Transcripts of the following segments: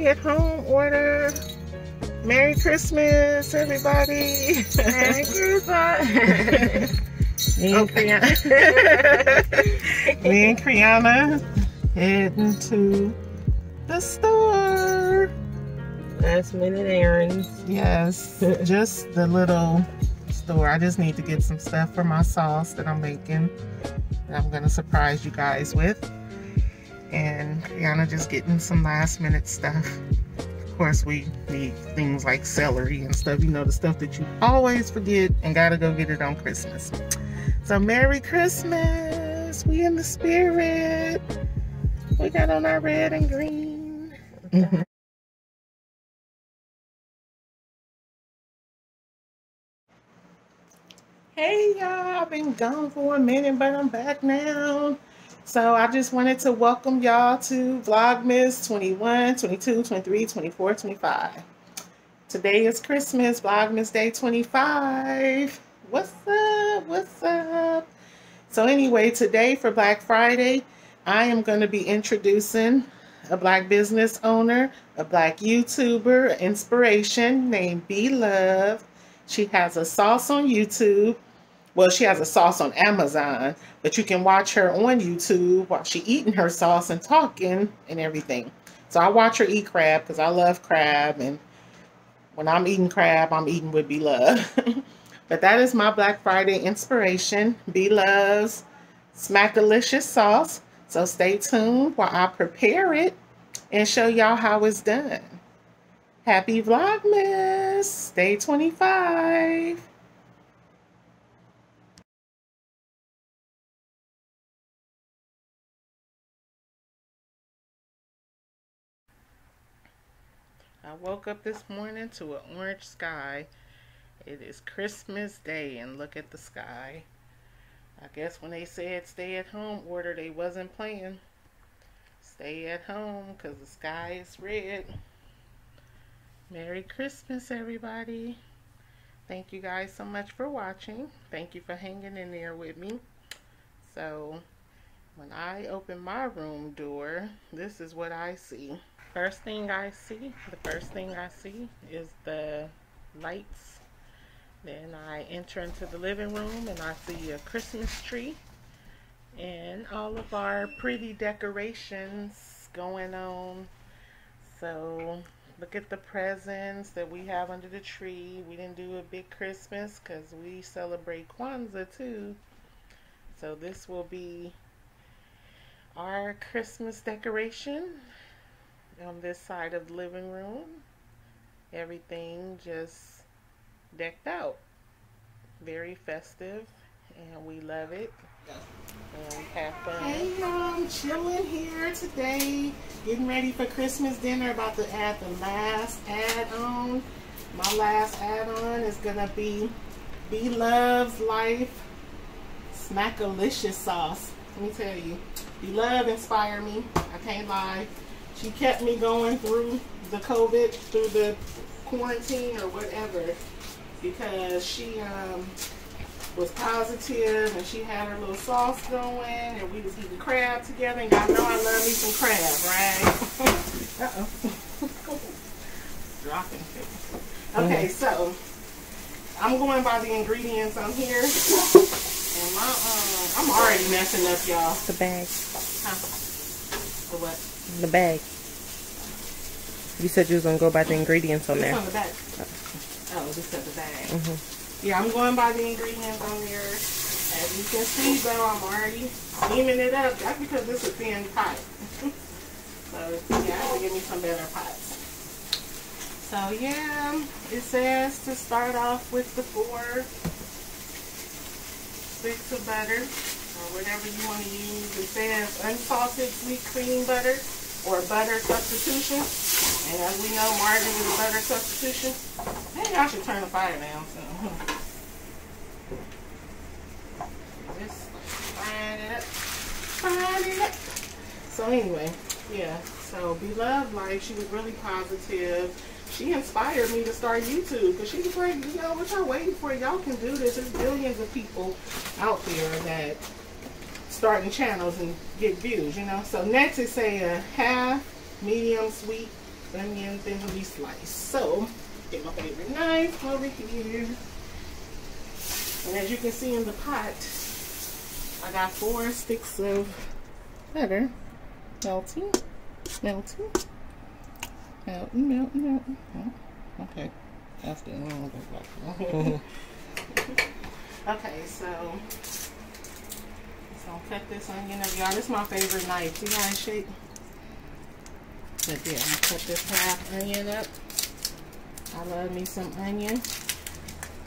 stay at home order. Merry Christmas, everybody. Merry Christmas. Me and Kriana. Me and Kriana heading to the store. Last minute errands. Yes, just the little store. I just need to get some stuff for my sauce that I'm making. That I'm gonna surprise you guys with. Kriana just getting some last minute stuff. Of course, we need things like celery and stuff. You know, the stuff that you always forget and gotta go get it on Christmas. So Merry Christmas! We in the spirit. We got on our red and green. Mm-hmm. Hey y'all, I've been gone for a minute, but I'm back now. So I just wanted to welcome y'all to Vlogmas 21, 22, 23, 24, 25. Today is Christmas, Vlogmas Day 25. What's up? What's up? So anyway, today for Black Friday, I am going to be introducing a black business owner, a black YouTuber, inspiration named Be Love. She has a sauce on YouTube. Well, she has a sauce on Amazon, but you can watch her on YouTube while she eating her sauce and talking and everything. So I watch her eat crab because I love crab. And when I'm eating crab, I'm eating with Be Love. but that is my Black Friday inspiration. Be Love's Smackalicious sauce. So stay tuned while I prepare it and show y'all how it's done. Happy Vlogmas! Day 25. I woke up this morning to an orange sky. It is Christmas Day and look at the sky. I guess when they said stay at home order, they wasn't playing. Stay at home because the sky is red. Merry Christmas, everybody. Thank you guys so much for watching. Thank you for hanging in there with me. So, when I open my room door, this is what I see. First thing I see, the first thing I see is the lights. Then I enter into the living room and I see a Christmas tree and all of our pretty decorations going on. So look at the presents that we have under the tree. We didn't do a big Christmas because we celebrate Kwanzaa too. So this will be our Christmas decoration on this side of the living room. Everything just decked out. Very festive and we love it. And we have fun. Hey y'all, I'm chilling here today, getting ready for Christmas dinner. About to add the last add-on. My last add-on is gonna be Be Love's Life Smackalicious sauce. Let me tell you, Be Love inspired me. I can't lie. She kept me going through the COVID, through the quarantine or whatever, because she um, was positive and she had her little sauce going and we was eating crab together and y'all know I love me some crab, right? Uh-oh. Dropping Okay, so I'm going by the ingredients on here. And my um I'm already messing up y'all. The bag. Huh? The what? The bag. You said you was gonna go by the ingredients on It's there. on the back. Oh, this at the bag. hmm Yeah, I'm going by the ingredients on there. As you can see, though, I'm already steaming it up. That's because this is a thin pot. so, yeah, I have to give me some better pots. So, yeah, it says to start off with the four sticks of butter or whatever you want to use. It says unsalted sweet cream butter or butter substitution. And as we know, margarine is a butter substitution. Maybe I should turn the fire down soon. Just frying it up. Frying it up. So anyway, yeah. So Beloved Life, she was really positive. She inspired me to start YouTube because she was like, you know, what y'all waiting for? Y'all can do this. There's billions of people out there that starting channels and get views, you know. So next is say a half medium sweet onion thinly sliced. So, get my favorite knife over here. And as you can see in the pot, I got four sticks of butter melting, melting, melting, melting, melting. Oh, okay, that's the wrong Okay, so so cut this onion up, y'all. This is my favorite knife. See how I shape? But yeah, I'm gonna cut this half onion up. I love me some onion.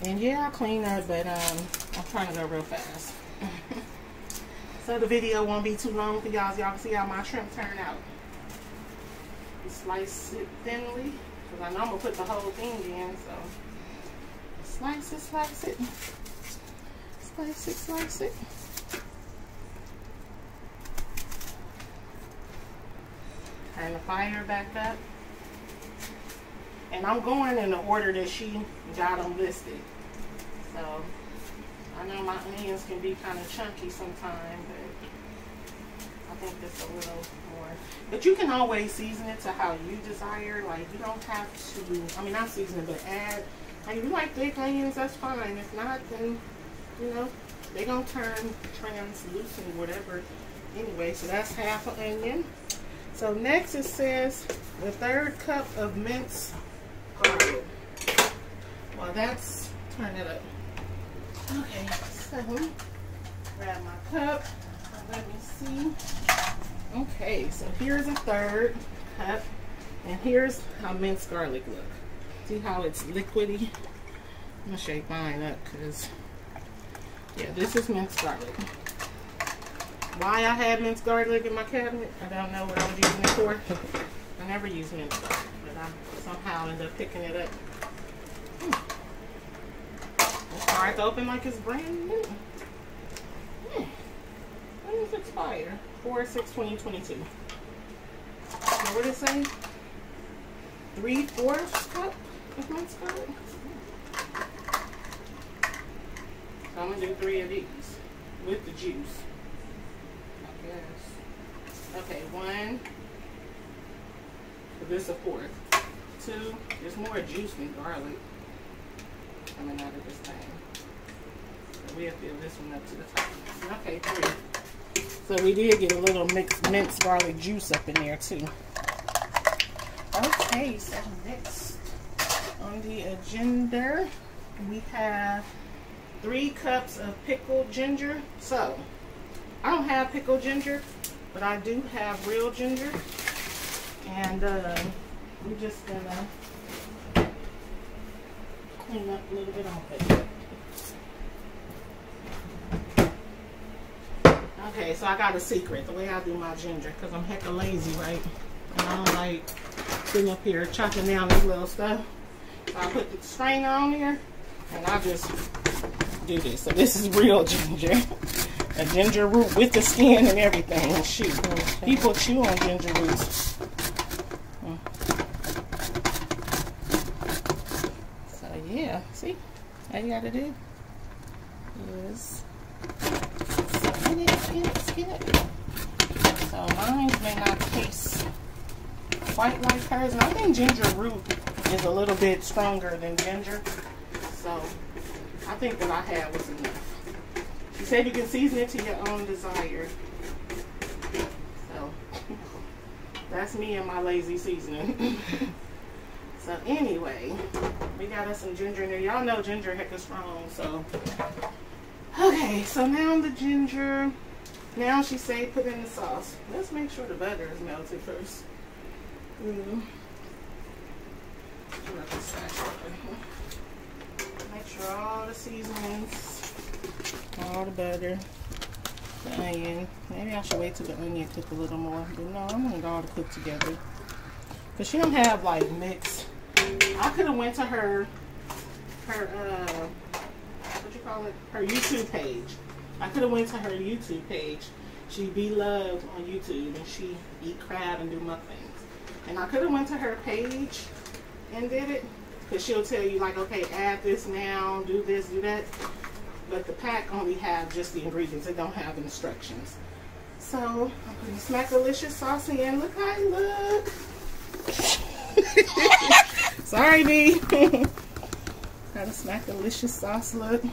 And yeah, I clean up, but um, I'm trying to go real fast. so the video won't be too long for y'all. Y'all can see how my shrimp turn out. Slice it thinly, because I know I'm to put the whole thing in, so slice it, slice it. Slice it, slice it. Turn the fire back up. And I'm going in the order that she got them listed. So I know my onions can be kind of chunky sometimes, but I think this a little more. But you can always season it to how you desire. Like you don't have to, I mean not season it, but add. Like if you like thick onions, that's fine. If not, then you know they gonna turn translucent, whatever. Anyway, so that's half an onion. So next it says the third cup of minced garlic. Well, that's turn it up. Okay, so grab my cup. Let me see. Okay, so here's a third cup. And here's how minced garlic look. See how it's liquidy? I'm gonna shake mine up because yeah, this is minced garlic. Why I had minced garlic in my cabinet, I don't know what I was using it for. I never use minced garlic, but I somehow end up picking it up. Hmm. To open like it's brand new. Hmm. When does it expire? 4 6 2022. what did it say? Three fourths cup of minced garlic. So I'm gonna do three of these with the juice. Guess. Okay, one. This is a fourth. Two. There's more juice than garlic coming out of this thing. So we'll fill this one up to the top. Okay, three. So we did get a little mixed minced garlic juice up in there too. Okay, so next on the agenda we have three cups of pickled ginger. So I don't have pickled ginger, but I do have real ginger. And uh, I'm just gonna clean up a little bit off it. Okay, so I got a secret, the way I do my ginger, because I'm hecka lazy, right? And I don't like sitting up here chopping down this little stuff. So I put the strainer on here, and I just do this. So this is real ginger. A ginger root with the skin and everything. Shoot. People chew on ginger roots. Mm. So yeah, see? All you gotta do is skin it, skin it, skin it. So mine may not taste quite like hers. And I think ginger root is a little bit stronger than ginger. So I think what I had was enough. She said you can season it to your own desire. So that's me and my lazy seasoning. So anyway, we got us some ginger in there. Y'all know ginger heck is strong, so. Okay, so now the ginger, now she say put in the sauce. Let's make sure the butter is melted first. Mm. Make sure all the seasonings, all the butter, the onion. Maybe I should wait till the onion cook a little more. But no, I'm gonna go all to cook together. Cause she don't have like mixed I could have went to her, her, uh, what you call it, her YouTube page. I could have went to her YouTube page. She be loved on YouTube and she eat crab and do things. And I could have went to her page and did it. Because she'll tell you like, okay, add this now, do this, do that. But the pack only have just the ingredients. It don't have instructions. So I'm putting Smackalicious sauce in. Look how it look. Sorry, B. Got a Smackalicious sauce look.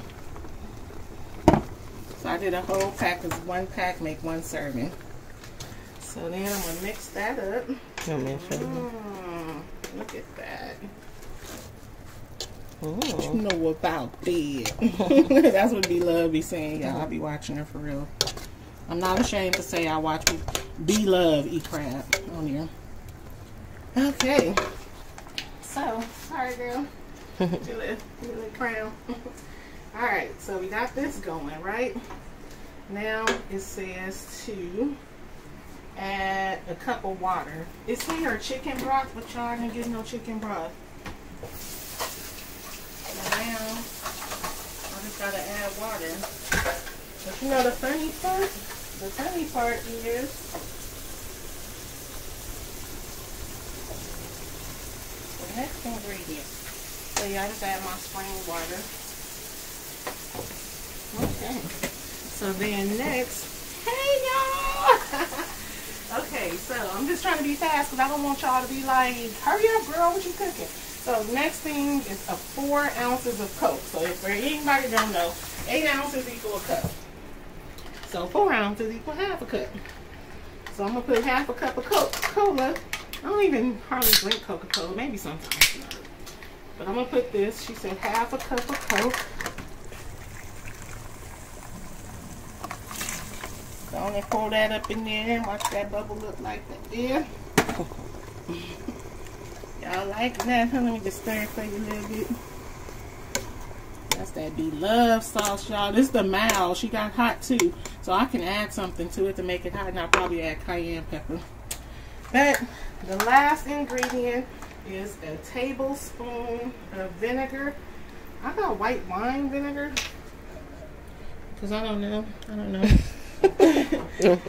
So I did a whole pack because one pack make one serving. So then I'm gonna mix that up. Let me show you. Mm, look at that. Ooh. You know about that. That's what B Love be saying, y'all. I be watching her for real. I'm not ashamed to say I watch B Love eat crab on here. Okay. So, sorry girl. Do it, do it crown. Alright, so we got this going, right? Now it says to add a cup of water. It's here chicken broth, but y'all didn't get no chicken broth. So now I just gotta water. But you know the funny part? The funny part is the next ingredient. So yeah, I just add my spring water. Okay. So then next, hey y'all! okay, so I'm just trying to be fast because I don't want y'all to be like, hurry up girl, what you cooking? So next thing is a four ounces of Coke. So if anybody don't know, eight ounces equal a cup. So four ounces equal half a cup. So I'm gonna put half a cup of Coca-Cola. I don't even hardly drink Coca-Cola, maybe sometimes. But I'm gonna put this, she said half a cup of Coke. Go on and pour that up in there and watch that bubble look like that there. Y'all like that? Let me just stir it for you a little bit. That be love sauce, y'all. This is the Mal. She got hot too. So I can add something to it to make it hot. And I'll probably add cayenne pepper. But the last ingredient is a tablespoon of vinegar. I got white wine vinegar. Because I don't know. I don't know.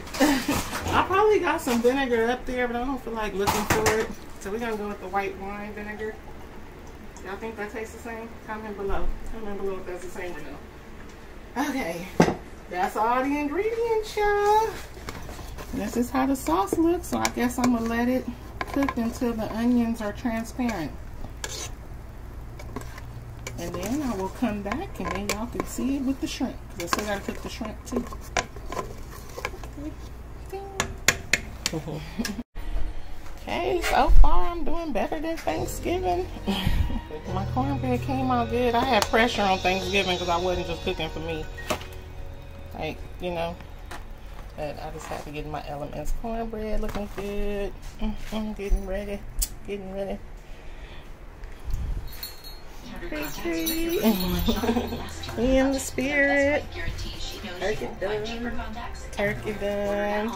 I probably got some vinegar up there, but I don't feel like looking for it. So we're going to go with the white wine vinegar. Y'all think that tastes the same? Comment below. Comment below if that's the same or no. Okay. That's all the ingredients, y'all. This is how the sauce looks. So I guess I'm going to let it cook until the onions are transparent. And then I will come back and then y'all can see it with the shrimp. Because I still got to cook the shrimp too. okay, so far I'm doing better than Thanksgiving. My cornbread came out good. I had pressure on Thanksgiving because I wasn't just cooking for me. Like, you know. But I just had to get my elements. Cornbread looking good. Mm -hmm, getting ready. Getting ready. in the spirit. Turkey done. Turkey done.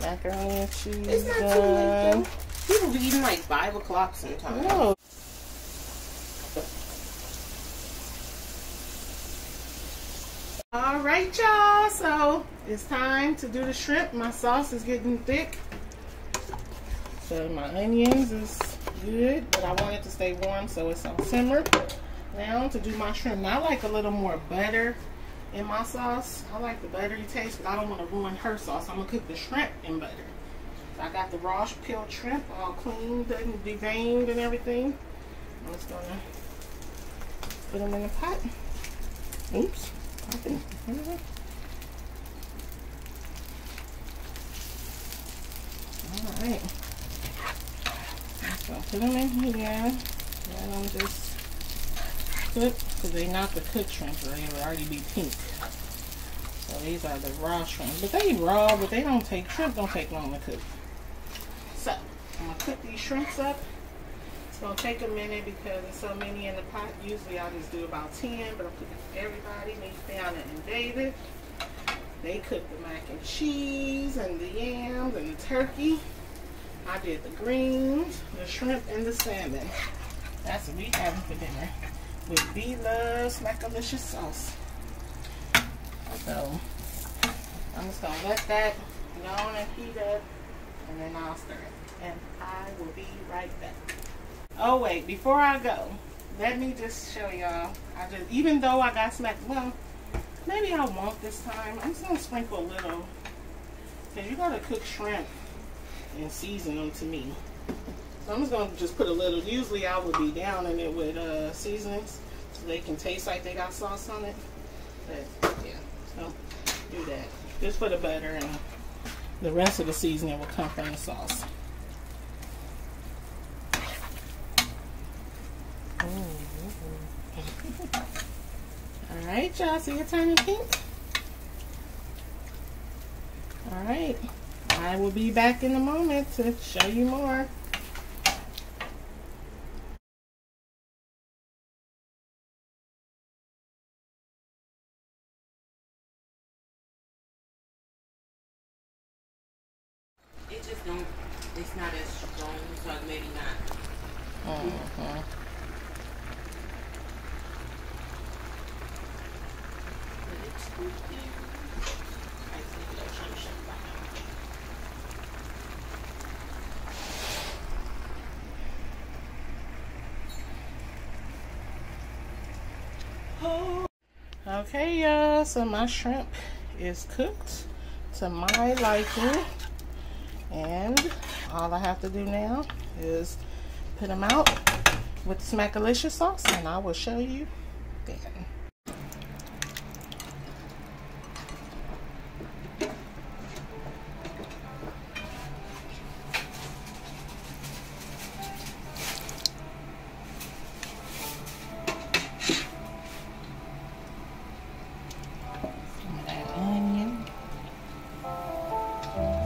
Macaroni and cheese done. People be eating like 5 o'clock sometimes. No. All right, y'all. So it's time to do the shrimp. My sauce is getting thick. So my onions is good, but I want it to stay warm, so it's on simmer. Now to do my shrimp. Now I like a little more butter in my sauce. I like the buttery taste, but I don't want to ruin her sauce. I'm gonna cook the shrimp in butter. So I got the raw peeled shrimp all cleaned and deveined and everything. I'm just gonna put them in the pot. Oops. Alright. So put them in here. Let them just cook because they're not the cooked shrimp, so they would already be pink. So these are the raw shrimp. But they raw, but they don't take, shrimp don't take long to cook. So, I'm going to cook these shrimps up. It's going to take a minute because there's so many in the pot. Usually I just do about 10, but I'm cooking for everybody. Me, Fiona, and David. They cook the mac and cheese and the yams and the turkey. I did the greens, the shrimp, and the salmon. That's what we having for dinner. With B Love's sauce. So, I'm just to let that go on and heat up. And then I'll stir it. And I will be right back. Oh, wait. Before I go, let me just show y'all. I just, even though I got smacked, well, maybe I won't this time. I'm just gonna sprinkle a little. Cause you gotta cook shrimp and season them to me. I'm just gonna just put a little. Usually I would be down in it with uh, seasonings so they can taste like they got sauce on it. But yeah, so do that. Just for the butter and the rest of the seasoning will come from the sauce. All right, y'all, see your tiny pink? All right, I will be back in a moment to show you more. It just don't. It's not as strong, so maybe not. Uh-huh. But it's good there. I think it'll show some by now. Okay, y'all, so my shrimp is cooked to my liking. And all I have to do now is put them out with Smackalicious sauce, and I will show you then. Next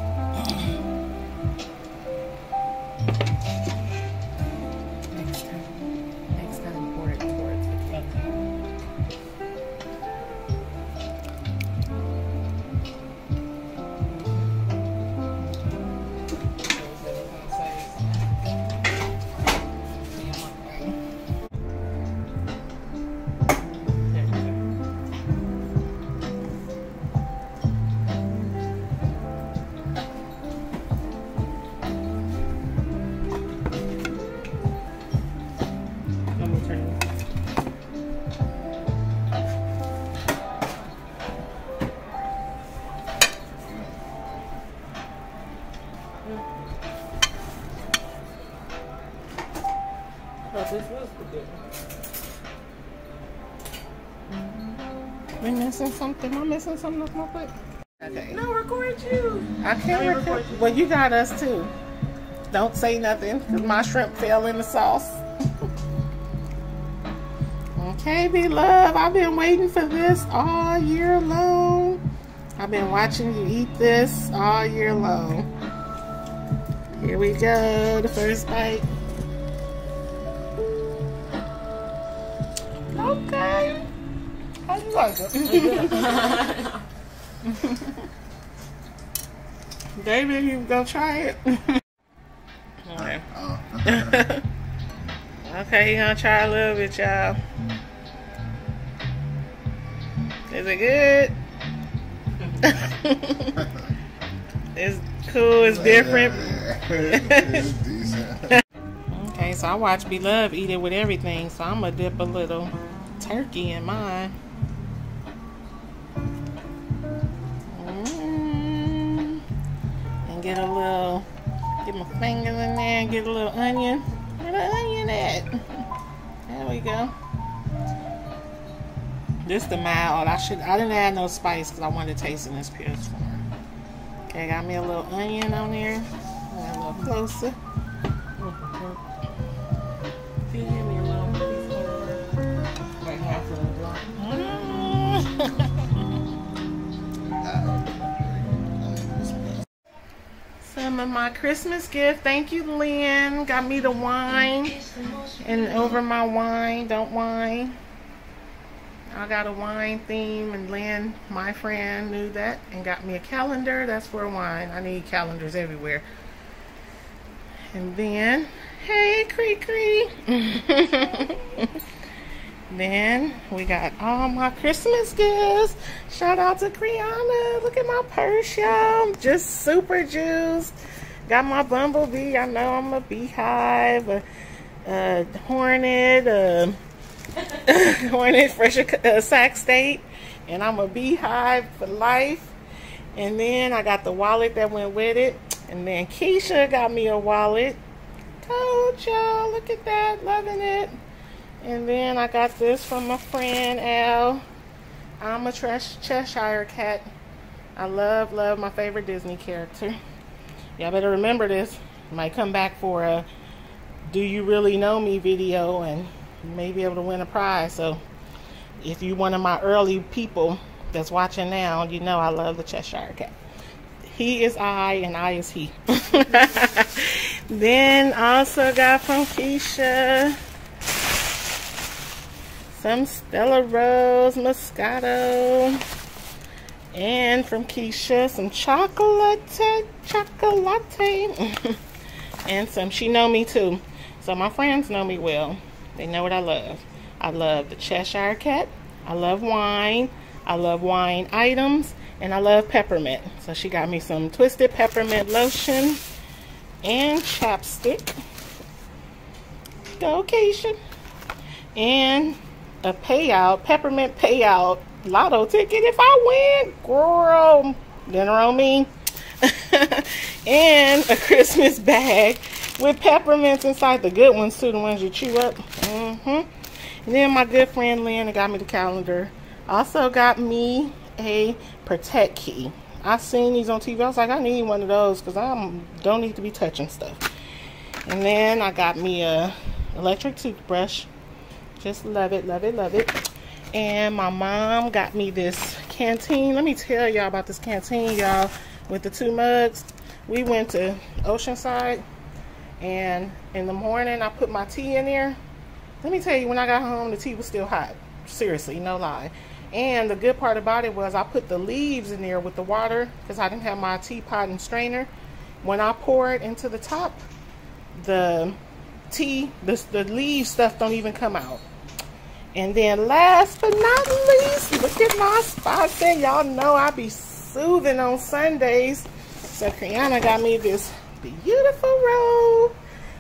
Oh, this was good. We missing something? Am I missing something that's not quick? Okay. No, record you. I can't record. record you. Well, you got us too. Don't say nothing because my shrimp fell in the sauce. okay, be love. I've been waiting for this all year long. I've been watching you eat this all year long. Here we go. The first bite. Okay. How you like it? David, you go try it. okay. okay, you gonna try a little bit, y'all. Is it good? it's cool. It's different. Okay, so I watch Beloved eat it with everything, so I'm gonna dip a little turkey in mine. Mm. And get a little, get my fingers in there and get a little onion. Where the onion at? There we go. This the mild. I should. I didn't add no spice because I wanted to taste in this PS4. Okay, got me a little onion on there. Closer. Some of my Christmas gift. Thank you, Lynn. Got me the wine. And over my wine, don't wine. I got a wine theme, and Lynn, my friend, knew that and got me a calendar. That's for wine. I need calendars everywhere. And then, hey, Cree Cree. then we got all my Christmas gifts. Shout out to Kriana. Look at my purse, y'all. Just super juiced. Got my bumblebee. I know I'm a beehive, a, a hornet, a hornet fresh uh, Sac State. and I'm a beehive for life. And then I got the wallet that went with it. And then Keisha got me a wallet. Told y'all, look at that, loving it. And then I got this from my friend Al. I'm a Cheshire cat. I love, love my favorite Disney character. Y'all better remember this. Might come back for a Do You Really Know Me video and may be able to win a prize. So if you're one of my early people that's watching now, you know I love the Cheshire Cat. He is I and I is he. then also got from Keisha some Stella Rosa Moscato. And from Keisha, some chocolate, chocolate. and some, she know me too. So my friends know me well. They know what I love. I love the Cheshire Cat. I love wine. I love wine items. And I love peppermint. So she got me some twisted peppermint lotion and chapstick. Go. And a payout, peppermint payout lotto ticket if I win. Girl, dinner on me. and a Christmas bag with peppermints inside the good ones too, the ones you chew up. Mm-hmm. And then my good friend Lynn got me the calendar. Also got me a protect key. I seen these on TV. I was like, I need one of those because I don't need to be touching stuff. And then I got me a electric toothbrush. Just love it, love it, love it. And my mom got me this canteen. Let me tell y'all about this canteen, y'all, with the two mugs. We went to Oceanside and in the morning I put my tea in there. Let me tell you, when I got home, the tea was still hot. Seriously, no lie. And the good part about it was I put the leaves in there with the water because I didn't have my teapot and strainer. When I pour it into the top, the tea, the, the leaf stuff don't even come out. And then last but not least, look at my spots and y'all know I be soothing on Sundays. So Kriana got me this beautiful robe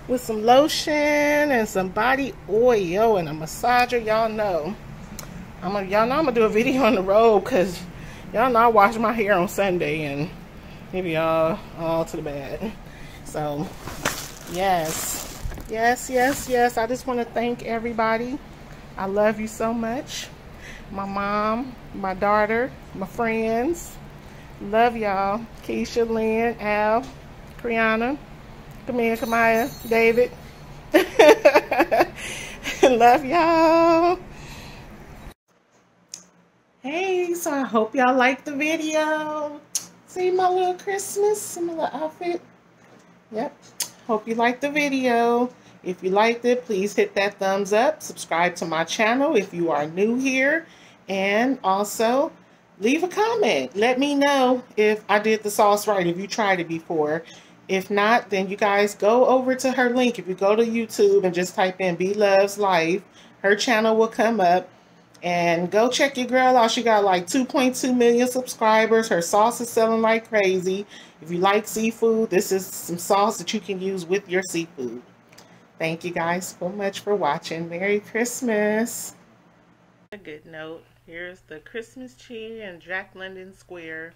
with some lotion and some body oil and a massager. Y'all know. I'm gonna y'all know I'm gonna do a video on the robe because y'all know I wash my hair on Sunday and maybe y'all all to the bed. So yes, yes, yes, yes. I just want to thank everybody. I love you so much. My mom, my daughter, my friends. Love y'all. Keisha, Lynn, Al, Kriana, Camille, Kamaya, David. Love y'all. Hey, so I hope y'all liked the video. See my little Christmas, little outfit. Yep. Hope you liked the video. If you liked it, please hit that thumbs up. Subscribe to my channel if you are new here. And also, leave a comment. Let me know if I did the sauce right, if you tried it before. If not, then you guys go over to her link. If you go to YouTube and just type in Be Loves Life, her channel will come up. And go check your girl out. She got like 2.2 million subscribers. Her sauce is selling like crazy. If you like seafood, this is some sauce that you can use with your seafood. Thank you guys so much for watching. Merry Christmas. A good note. Here's the Christmas tree in Jack London Square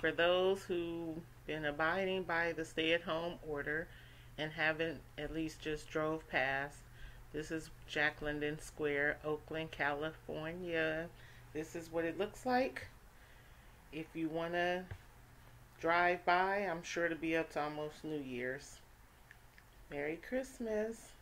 for those who've been abiding by the stay-at-home order and haven't at least just drove past. This is Jack London Square, Oakland, California. This is what it looks like. If you want to drive by, I'm sure to be up to almost New Year's. Merry Christmas.